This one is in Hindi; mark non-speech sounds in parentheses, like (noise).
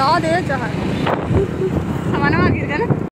जा दे चाहे। (laughs) सामान गिर गया ना।